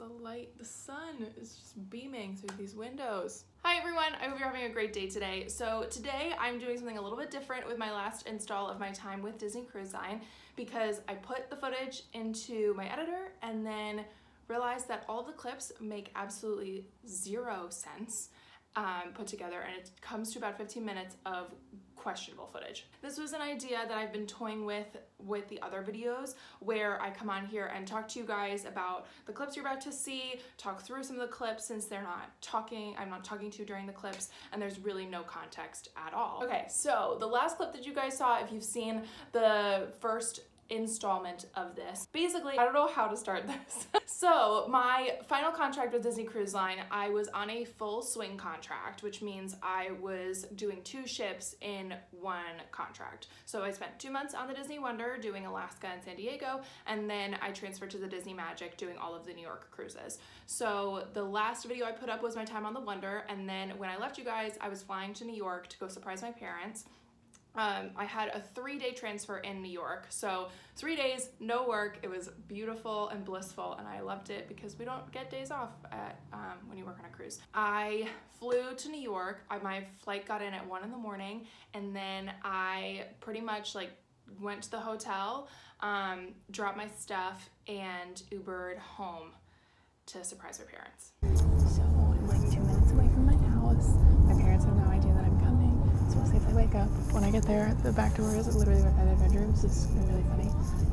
the light, the sun is just beaming through these windows. Hi everyone, I hope you're having a great day today. So today I'm doing something a little bit different with my last install of my time with Disney Cruise Line because I put the footage into my editor and then realized that all the clips make absolutely zero sense um, put together and it comes to about 15 minutes of questionable footage. This was an idea that I've been toying with with the other videos where I come on here and talk to you guys about the clips you're about to see, talk through some of the clips since they're not talking, I'm not talking to during the clips and there's really no context at all. Okay, so the last clip that you guys saw, if you've seen the first installment of this. Basically, I don't know how to start this. so my final contract with Disney Cruise Line, I was on a full swing contract, which means I was doing two ships in one contract. So I spent two months on the Disney Wonder doing Alaska and San Diego, and then I transferred to the Disney Magic doing all of the New York cruises. So the last video I put up was my time on the Wonder, and then when I left you guys, I was flying to New York to go surprise my parents um, I had a three day transfer in New York. So, three days, no work. It was beautiful and blissful, and I loved it because we don't get days off at, um, when you work on a cruise. I flew to New York. I, my flight got in at one in the morning, and then I pretty much like went to the hotel, um, dropped my stuff, and Ubered home to surprise my parents. When I get there, the back door is literally right by their bedrooms. It's really funny.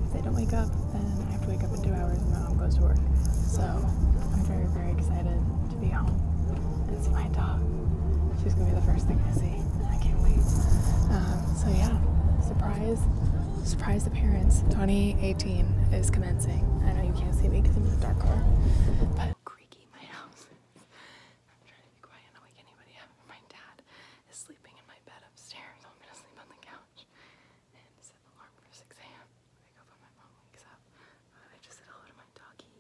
If they don't wake up, then I have to wake up in two hours and my mom goes to work. So I'm very, very excited to be home and see my dog. She's gonna be the first thing I see. I can't wait. Um, so yeah, surprise, surprise the parents. 2018 is commencing. I know you can't see me because I'm in the dark car, but creaky my house. I'm trying to be quiet and not wake anybody up. My dad is sleeping in my bed upstairs. I'm gonna sleep on the couch and set the alarm for 6 a.m. Wake up when my mom wakes up. Uh, I just said hello to my doggy.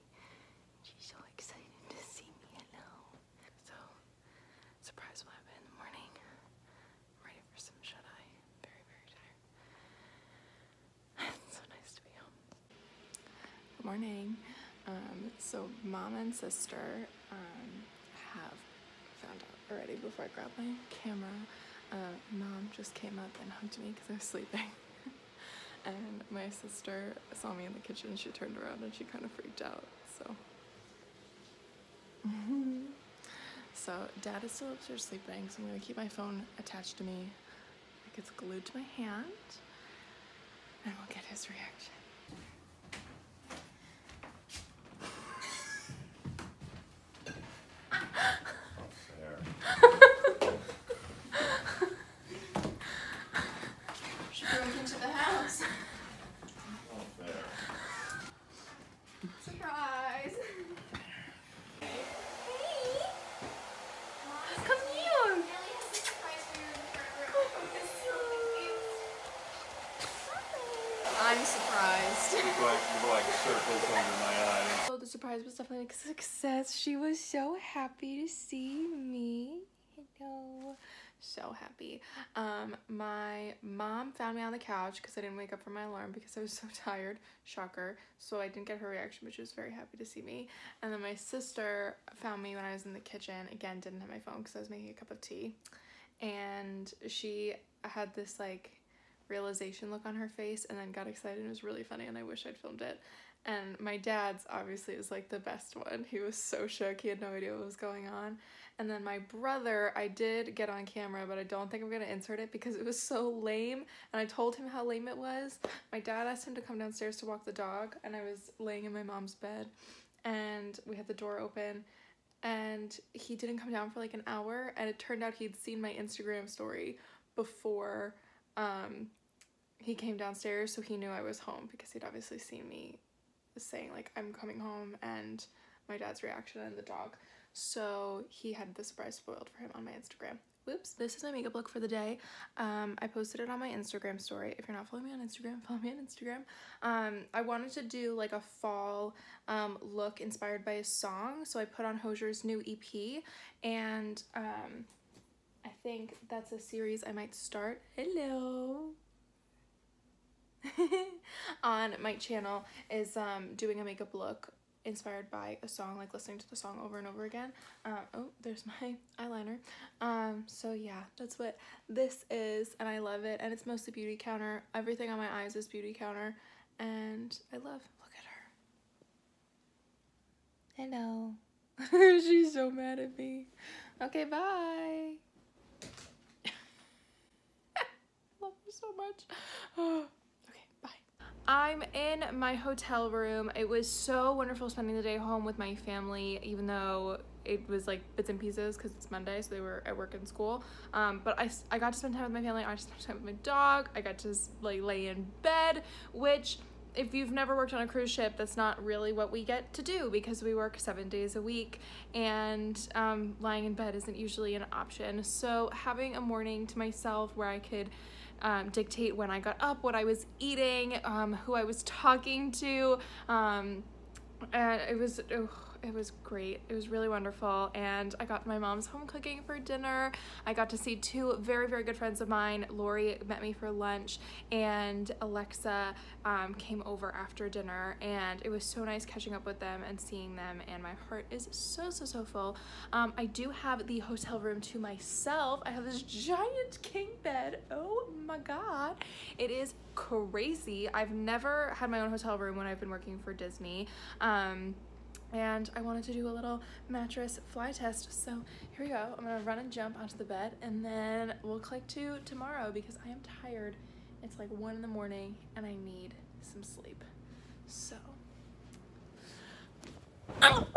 She's so excited to see me. Hello. So, surprise will happen in the morning. I'm ready for some shut eye. Very, very tired. It's so nice to be home. Good morning. Um, so mom and sister um, have found out already before I grabbed my camera. Uh, mom just came up and hugged me because I was sleeping. and my sister saw me in the kitchen. She turned around and she kind of freaked out. So. so dad is still upstairs sleeping. So I'm gonna keep my phone attached to me like it's glued to my hand, and we'll get his reaction. She broke into the house. Surprise! Come here! I'm surprised. Look like, look like circles under my eyes. So the surprise was definitely a success. She was so happy to see me. Hello. So happy. Um, my mom found me on the couch because I didn't wake up from my alarm because I was so tired. Shocker. So I didn't get her reaction, but she was very happy to see me. And then my sister found me when I was in the kitchen. Again, didn't have my phone because I was making a cup of tea. And she had this like realization look on her face and then got excited. It was really funny and I wish I'd filmed it. And my dad's obviously is like the best one. He was so shook. He had no idea what was going on. And then my brother, I did get on camera, but I don't think I'm gonna insert it because it was so lame. And I told him how lame it was. My dad asked him to come downstairs to walk the dog, and I was laying in my mom's bed, and we had the door open. And he didn't come down for like an hour, and it turned out he'd seen my Instagram story before um, he came downstairs, so he knew I was home because he'd obviously seen me saying like I'm coming home and my dad's reaction and the dog. So he had the surprise spoiled for him on my Instagram. Whoops. This is my makeup look for the day. Um, I posted it on my Instagram story. If you're not following me on Instagram, follow me on Instagram. Um, I wanted to do like a fall um, look inspired by a song. So I put on Hozier's new EP and um, I think that's a series I might start. Hello. on my channel is um, doing a makeup look inspired by a song, like listening to the song over and over again. Um, oh, there's my eyeliner. Um, so yeah, that's what this is, and I love it. And it's mostly Beautycounter. Everything on my eyes is Beautycounter, and I love. Look at her. Hello. She's so mad at me. Okay, bye. love her so much. okay, bye. I'm in my hotel room. It was so wonderful spending the day home with my family, even though it was like bits and pieces because it's Monday, so they were at work and school. Um, but I, I got to spend time with my family. I spend time with my dog. I got to like lay in bed, which if you've never worked on a cruise ship, that's not really what we get to do because we work seven days a week and um, lying in bed isn't usually an option. So having a morning to myself where I could um, dictate when I got up, what I was eating, um, who I was talking to, um, and it was. Oh, it was great. It was really wonderful. And I got my mom's home cooking for dinner. I got to see two very, very good friends of mine. Lori met me for lunch, and Alexa um, came over after dinner. And it was so nice catching up with them and seeing them. And my heart is so, so, so full. Um, I do have the hotel room to myself. I have this giant king bed. Oh my God. It is crazy. I've never had my own hotel room when I've been working for Disney. Um, and I wanted to do a little mattress fly test. So here we go. I'm gonna run and jump onto the bed and then we'll click to tomorrow because I am tired. It's like one in the morning and I need some sleep. So.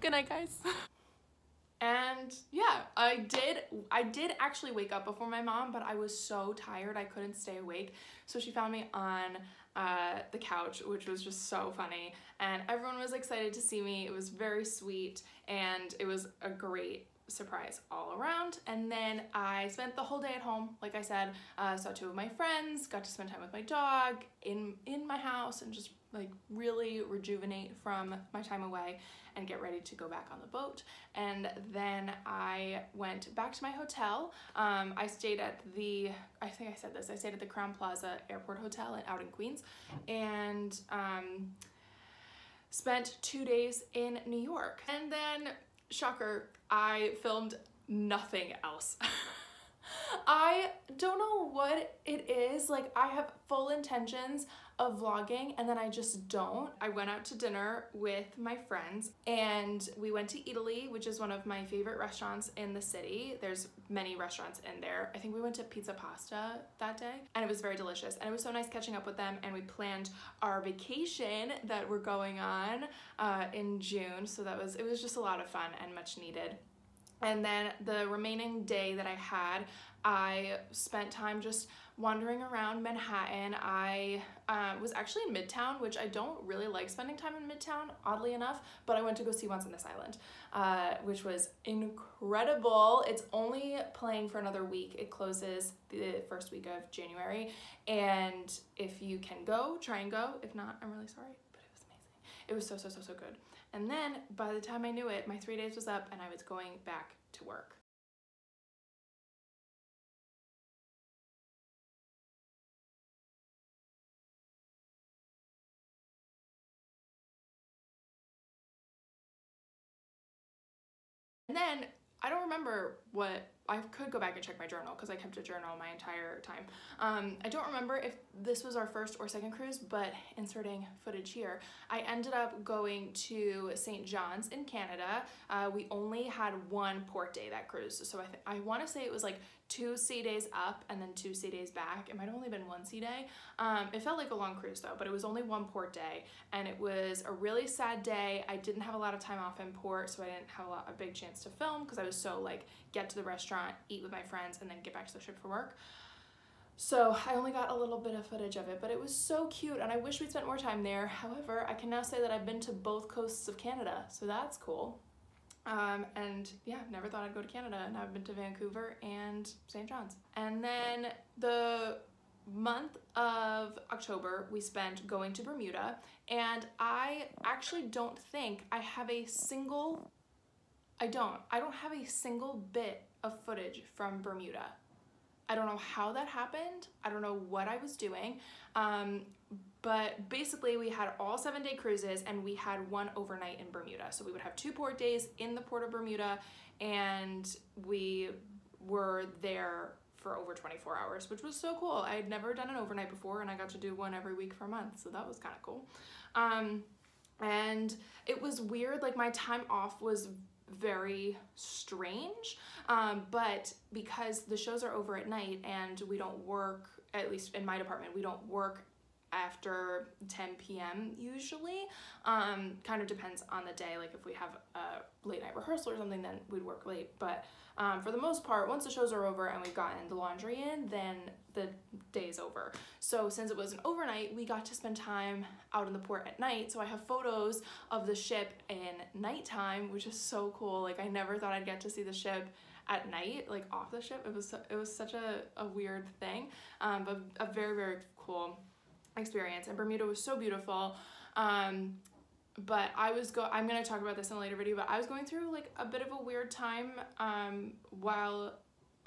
Good night, guys. And yeah, I did I did actually wake up before my mom, but I was so tired I couldn't stay awake. So she found me on uh, the couch, which was just so funny. And everyone was excited to see me. It was very sweet and it was a great surprise all around. And then I spent the whole day at home, like I said, uh, saw two of my friends, got to spend time with my dog in, in my house and just like really rejuvenate from my time away and get ready to go back on the boat. And then I went back to my hotel. Um, I stayed at the, I think I said this, I stayed at the Crowne Plaza Airport Hotel out in Queens and um, spent two days in New York. And then, shocker, I filmed nothing else. I don't know what it is. Like, I have full intentions of vlogging and then I just don't. I went out to dinner with my friends and we went to Eataly, which is one of my favorite restaurants in the city. There's many restaurants in there. I think we went to Pizza Pasta that day and it was very delicious. And it was so nice catching up with them and we planned our vacation that we're going on uh, in June. So that was, it was just a lot of fun and much needed. And then the remaining day that I had, I spent time just wandering around Manhattan. I uh, was actually in Midtown, which I don't really like spending time in Midtown, oddly enough, but I went to go see Once on This Island, uh, which was incredible. It's only playing for another week. It closes the first week of January, and if you can go, try and go. If not, I'm really sorry, but it was amazing. It was so, so, so, so good. And then by the time I knew it, my three days was up and I was going back to work. And then I don't remember what I could go back and check my journal because I kept a journal my entire time. Um, I don't remember if this was our first or second cruise, but inserting footage here, I ended up going to St. John's in Canada. Uh, we only had one port day that cruise, so I, I want to say it was like two sea days up and then two sea days back. It might have only been one sea day. Um, it felt like a long cruise though, but it was only one port day and it was a really sad day. I didn't have a lot of time off in port, so I didn't have a, lot, a big chance to film because I was so like get to the restaurant, eat with my friends, and then get back to the ship for work. So I only got a little bit of footage of it, but it was so cute and I wish we'd spent more time there. However, I can now say that I've been to both coasts of Canada, so that's cool. Um, and yeah, never thought I'd go to Canada. And I've been to Vancouver and St. John's. And then the month of October, we spent going to Bermuda. And I actually don't think I have a single, I don't, I don't have a single bit of footage from Bermuda. I don't know how that happened. I don't know what I was doing. Um, but basically, we had all seven day cruises and we had one overnight in Bermuda. So we would have two port days in the port of Bermuda and we were there for over 24 hours, which was so cool. I had never done an overnight before and I got to do one every week for a month. So that was kind of cool. Um, and it was weird. Like my time off was very strange. Um, but because the shows are over at night and we don't work, at least in my department, we don't work after 10 p.m. usually. Um, kind of depends on the day. Like if we have a late night rehearsal or something, then we'd work late. But um, for the most part, once the shows are over and we've gotten the laundry in, then the day's over. So since it was an overnight, we got to spend time out in the port at night. So I have photos of the ship in nighttime, which is so cool. Like I never thought I'd get to see the ship at night, like off the ship. It was it was such a, a weird thing, um, but a very very cool experience. And Bermuda was so beautiful. Um, but I was go I'm gonna talk about this in a later video, but I was going through like a bit of a weird time um, while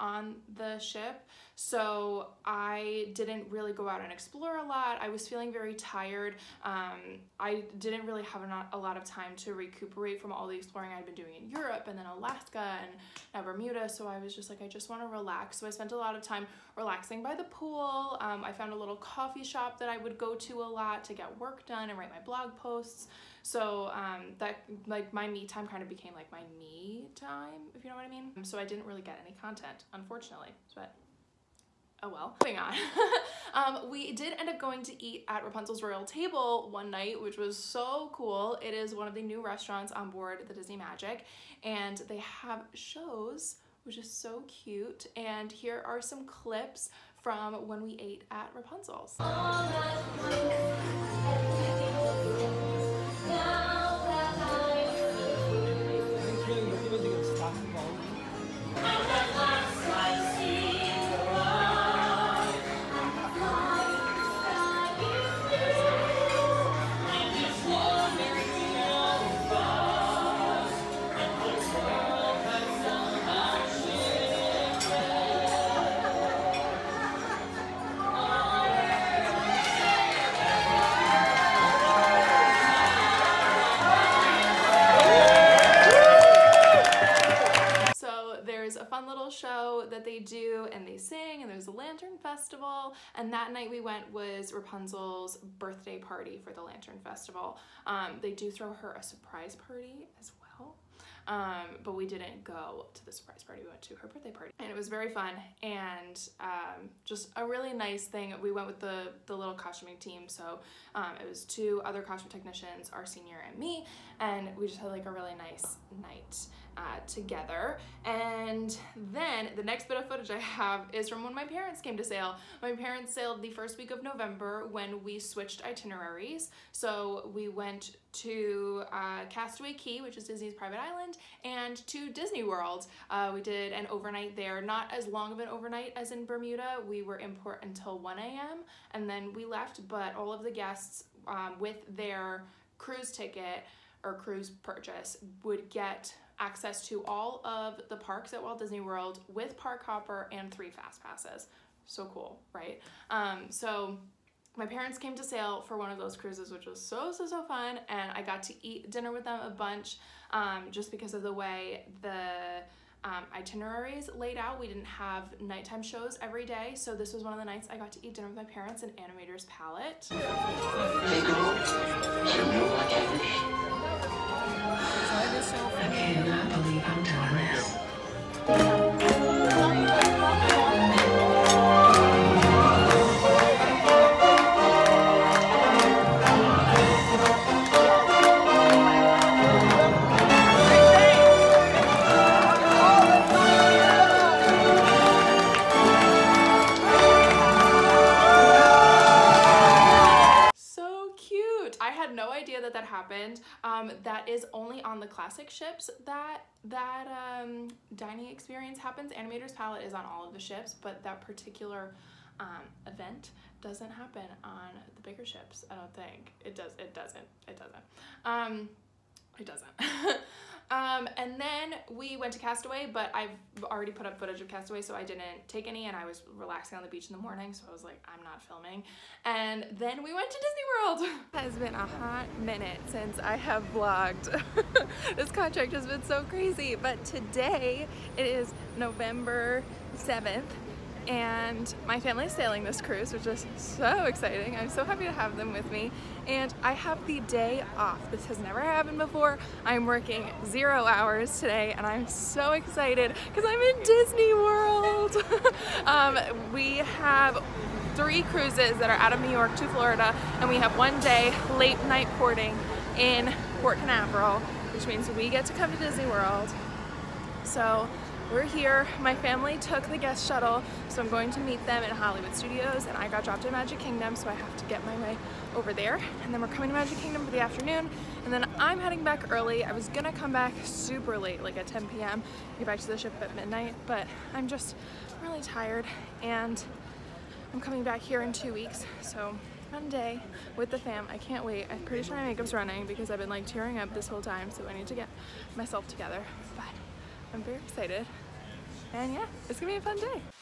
on the ship. So I didn't really go out and explore a lot. I was feeling very tired. Um, I didn't really have a lot of time to recuperate from all the exploring I'd been doing in Europe and then Alaska and now Bermuda. So I was just like, I just want to relax. So I spent a lot of time relaxing by the pool. Um, I found a little coffee shop that I would go to a lot to get work done and write my blog posts. So um, that like my me time kind of became like my me time, if you know what I mean. So I didn't really get any content, unfortunately. But oh well. Moving on. um, we did end up going to eat at Rapunzel's Royal Table one night, which was so cool. It is one of the new restaurants on board the Disney Magic, and they have shows, which is so cute. And here are some clips from when we ate at Rapunzel's. Lantern festival and that night we went was Rapunzel's birthday party for the lantern festival. Um, they do throw her a surprise party as well. Um, but we didn't go to the surprise party. We went to her birthday party, and it was very fun and um, just a really nice thing. We went with the the little costuming team, so um, it was two other costume technicians, our senior and me, and we just had like a really nice night uh, together. And then the next bit of footage I have is from when my parents came to sail. My parents sailed the first week of November when we switched itineraries. So we went to uh, Castaway Cay, which is Disney's private island, and to Disney World. Uh, we did an overnight there, not as long of an overnight as in Bermuda. We were in port until 1 a.m. and then we left, but all of the guests um, with their cruise ticket or cruise purchase would get access to all of the parks at Walt Disney World with Park Hopper and three fast passes. So cool, right? Um, so my parents came to sail for one of those cruises, which was so, so, so fun. And I got to eat dinner with them a bunch um, just because of the way the um, itineraries laid out. We didn't have nighttime shows every day, so this was one of the nights I got to eat dinner with my parents in Animator's Palate. I cannot believe I'm telling this. Happened. Um, that is only on the classic ships that that um, dining experience happens. Animator's Palate is on all of the ships, but that particular um, event doesn't happen on the bigger ships. I don't think it does. It doesn't. It doesn't. It doesn't. um, and then we went to Castaway, but I've already put up footage of Castaway, so I didn't take any, and I was relaxing on the beach in the morning, so I was like, I'm not filming. And then we went to Disney World. It has been a hot minute since I have vlogged. this contract has been so crazy, but today it is November 7th and my family is sailing this cruise, which is so exciting. I'm so happy to have them with me. And I have the day off. This has never happened before. I'm working zero hours today, and I'm so excited because I'm in Disney World. um, we have three cruises that are out of New York to Florida, and we have one day late night porting in Port Canaveral, which means we get to come to Disney World. So we're here. My family took the guest shuttle, so I'm going to meet them in Hollywood Studios, and I got dropped at Magic Kingdom, so I have to get my way over there. And then we're coming to Magic Kingdom for the afternoon, and then I'm heading back early. I was gonna come back super late, like at 10 p.m., get back to the ship at midnight, but I'm just really tired, and I'm coming back here in two weeks, so fun day with the fam. I can't wait. I'm pretty sure my makeup's running because I've been like tearing up this whole time, so I need to get myself together. But I'm very excited. And yeah, it's gonna be a fun day.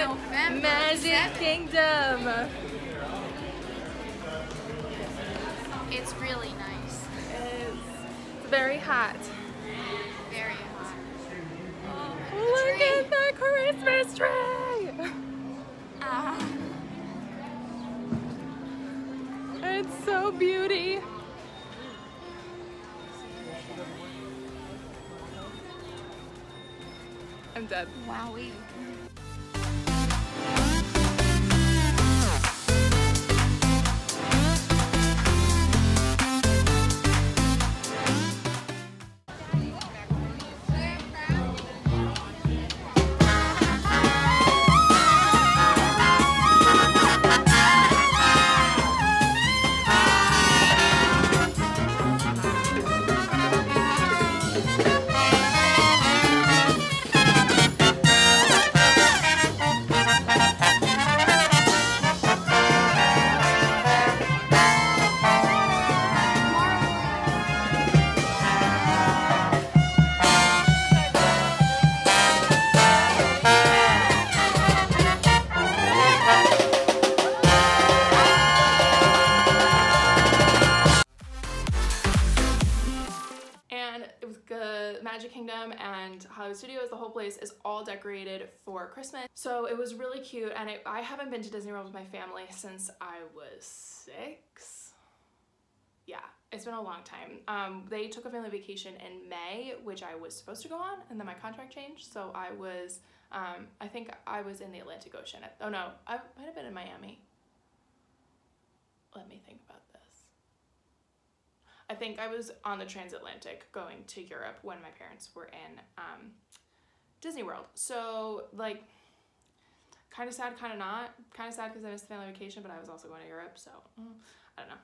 November Magic 7th. Kingdom. It's really nice. It's very hot. Very hot. Look tree. at the Christmas tree. Ah. It's so beauty. I'm dead. Wowie. Christmas. So it was really cute. And it, I haven't been to Disney World with my family since I was six. Yeah, it's been a long time. Um, they took a family vacation in May, which I was supposed to go on, and then my contract changed. So I was, um, I think I was in the Atlantic Ocean. At, oh no, I might have been in Miami. Let me think about this. I think I was on the transatlantic going to Europe when my parents were in um, Disney World. So, like, kind of sad, kind of not. Kind of sad because I missed the family vacation, but I was also going to Europe, so mm, I don't know.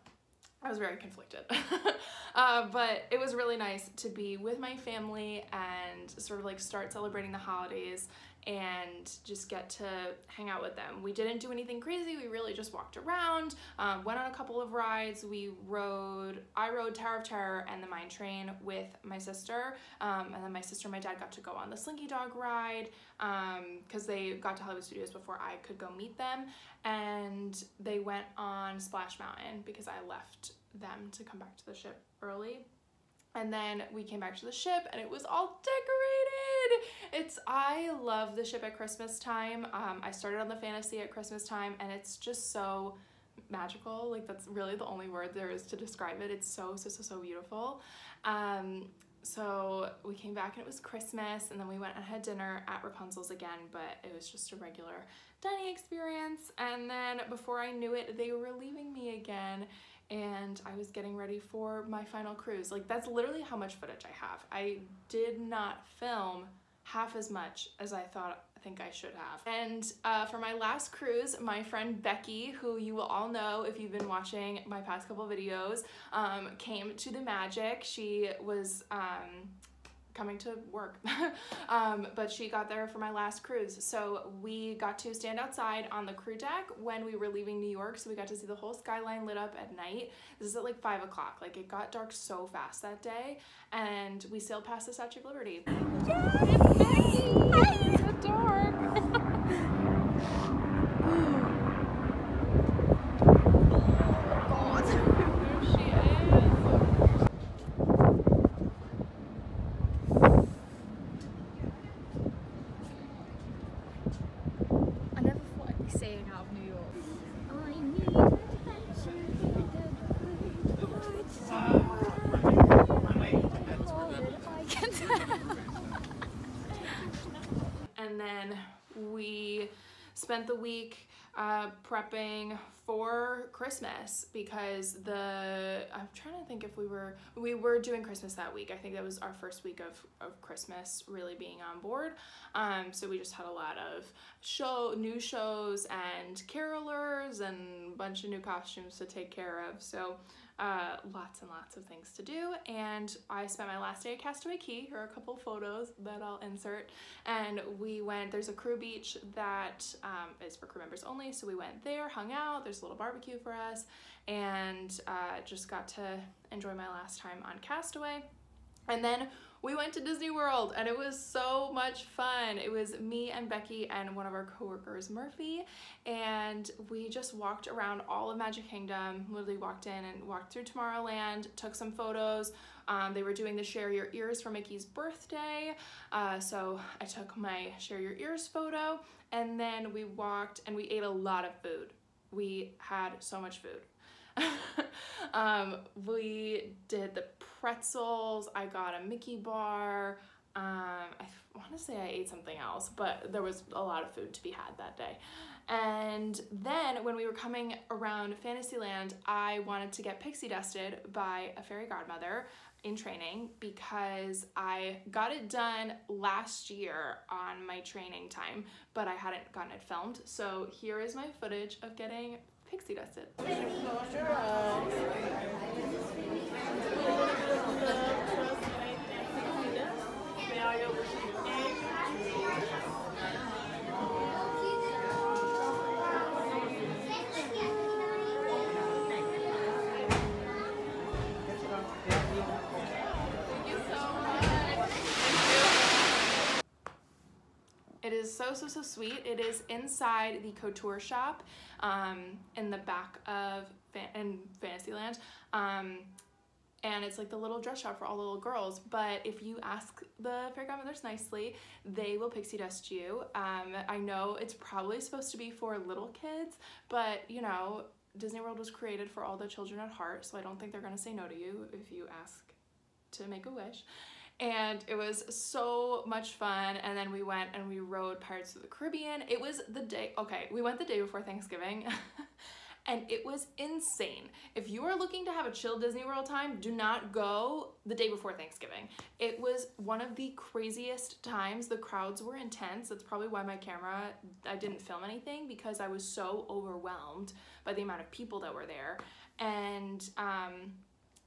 I was very conflicted. uh, but it was really nice to be with my family and sort of like start celebrating the holidays and just get to hang out with them. We didn't do anything crazy. We really just walked around, um, went on a couple of rides. We rode, I rode Tower of Terror and the Mine Train with my sister, um, and then my sister and my dad got to go on the Slinky Dog ride because um, they got to Hollywood Studios before I could go meet them, and they went on Splash Mountain because I left them to come back to the ship early. And then we came back to the ship and it was all decorated. It's, I love the ship at Christmas time. Um, I started on the fantasy at Christmas time and it's just so magical. Like that's really the only word there is to describe it. It's so, so, so, so beautiful. Um, so we came back and it was Christmas and then we went and had dinner at Rapunzel's again, but it was just a regular dining experience. And then before I knew it, they were leaving me again and I was getting ready for my final cruise. Like that's literally how much footage I have. I did not film half as much as I thought I think I should have. And uh, for my last cruise, my friend Becky, who you will all know if you've been watching my past couple videos, um, came to the Magic. She was um, coming to work. um, but she got there for my last cruise. So we got to stand outside on the crew deck when we were leaving New York. So we got to see the whole skyline lit up at night. This is at like five o'clock. Like it got dark so fast that day. And we sailed past the Statue of Liberty. Yay! so dark. I never thought I'd be sailing out of New York. I need adventure in the woods. All that I can tell. and then spent the week uh, prepping for Christmas because the I'm trying to think if we were we were doing Christmas that week. I think that was our first week of, of Christmas really being on board. Um, so we just had a lot of show new shows and carolers and a bunch of new costumes to take care of. So uh, lots and lots of things to do. And I spent my last day at Castaway Cay. Here are a couple photos that I'll insert. And we went, there's a crew beach that um, is for crew members only. So we went there, hung out, there's a little barbecue for us, and uh, just got to enjoy my last time on Castaway. And then we went to Disney World and it was so much fun. It was me and Becky and one of our coworkers, Murphy, and we just walked around all of Magic Kingdom, literally walked in and walked through Tomorrowland, took some photos. Um, they were doing the Share Your Ears for Mickey's birthday, uh, so I took my Share Your Ears photo, and then we walked and we ate a lot of food. We had so much food. um, we did the pretzels. I got a Mickey bar. Um, I want to say I ate something else, but there was a lot of food to be had that day. And then when we were coming around Fantasyland, I wanted to get pixie dusted by a fairy godmother in training because I got it done last year on my training time, but I hadn't gotten it filmed. So here is my footage of getting pixie dusted. It is so, so, so sweet. It is inside the couture shop um, in the back of Fan- in Fantasyland. Um, and it's like the little dress shop for all the little girls. But if you ask the fairy godmothers nicely, they will pixie dust you. Um, I know it's probably supposed to be for little kids, but you know, Disney World was created for all the children at heart, so I don't think they're gonna say no to you if you ask to make a wish. And it was so much fun. And then we went and we rode Pirates of the Caribbean. It was the day, okay, we went the day before Thanksgiving. and it was insane. If you are looking to have a chill Disney World time, do not go the day before Thanksgiving. It was one of the craziest times. The crowds were intense. That's probably why my camera, I didn't film anything because I was so overwhelmed by the amount of people that were there. And um,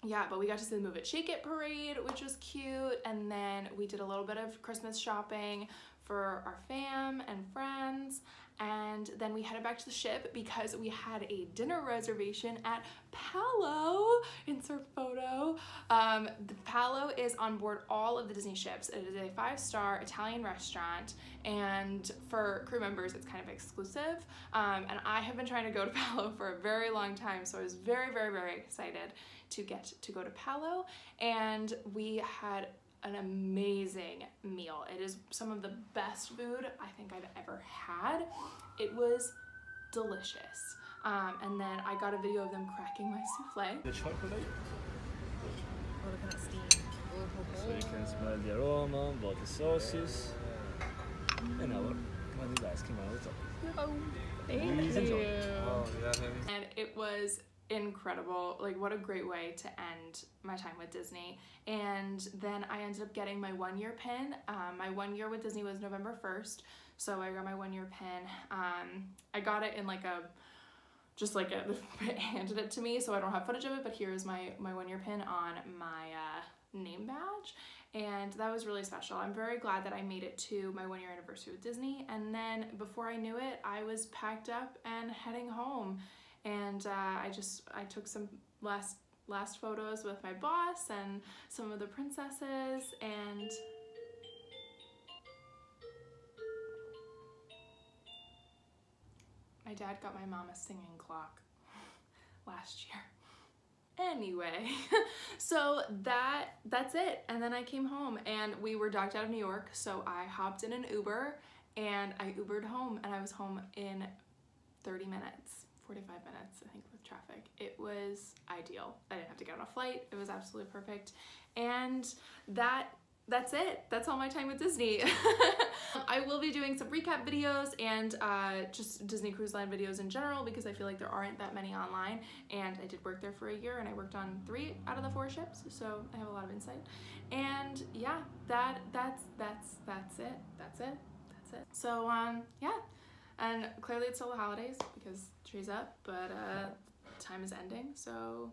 yeah, but we got to see the Move It Shake It parade, which was cute. And then we did a little bit of Christmas shopping for our fam and friends. And then we headed back to the ship because we had a dinner reservation at Palo. Insert photo. Um, the Palo is on board all of the Disney ships. It is a five star Italian restaurant, and for crew members, it's kind of exclusive. Um, and I have been trying to go to Palo for a very long time, so I was very, very, very excited to get to go to Palo. And we had an amazing meal. It is some of the best food I think I've ever had. It was delicious. Um, and then I got a video of them cracking my souffle. The chocolate, Oh, look at that steam. so you can smell the aroma, both the sauces. And our vanilla ice cream on the top. Please enjoy. Oh, yeah, maybe. and it was incredible like what a great way to end my time with disney. And then i ended up getting my one year pin. Um, my one year with disney was november 1st so i got my one year pin. Um, i got it in like a just like a, it handed it to me so i don't have footage of it but here's my my one year pin on my uh, name badge. And that was really special. I'm very glad that i made it to my one year anniversary with disney. And then before i knew it i was packed up and heading home and uh, I just I took some last last photos with my boss and some of the princesses and my dad got my mom a singing clock last year. Anyway, so that that's it. And then I came home and we were docked out of New York, so I hopped in an Uber and I Ubered home and I was home in 30 minutes, 45 minutes, I think, with traffic. It was ideal. I didn't have to get on a flight. It was absolutely perfect. And that that's it. That's all my time with Disney. I will be doing some recap videos and uh, just Disney Cruise Line videos in general because I feel like there aren't that many online. And I did work there for a year and I worked on three out of the four ships, so I have a lot of insight. And yeah, that that's that's that's it. That's it. That's it. So um, yeah. And clearly it's still the holidays because tree's up, but uh, time is ending, so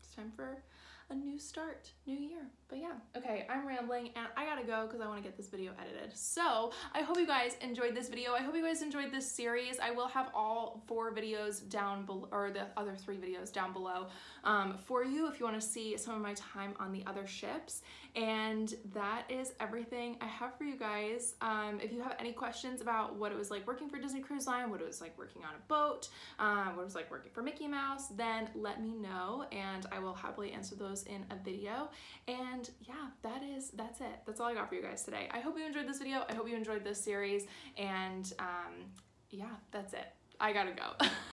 it's time for a new start, new year. But yeah, okay, I'm rambling and I gotta go because I want to get this video edited. So I hope you guys enjoyed this video. I hope you guys enjoyed this series. I will have all four videos down below, or the other three videos down below um, for you if you want to see some of my time on the other ships. And that is everything I have for you guys. Um, if you have any questions about what it was like working for Disney Cruise Line, what it was like working on a boat, um, what it was like working for Mickey Mouse, then let me know and I will happily answer those in a video. And yeah, that is, that's it. That's all I got for you guys today. I hope you enjoyed this video. I hope you enjoyed this series. And um, yeah, that's it. I gotta go.